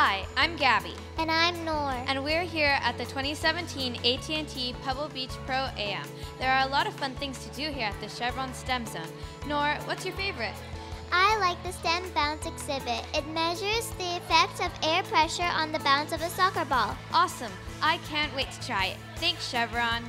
Hi, I'm Gabby, And I'm Nor. and we're here at the 2017 AT&T Pebble Beach Pro AM. There are a lot of fun things to do here at the Chevron STEM Zone. Nor, what's your favorite? I like the STEM bounce exhibit. It measures the effect of air pressure on the bounce of a soccer ball. Awesome! I can't wait to try it. Thanks, Chevron.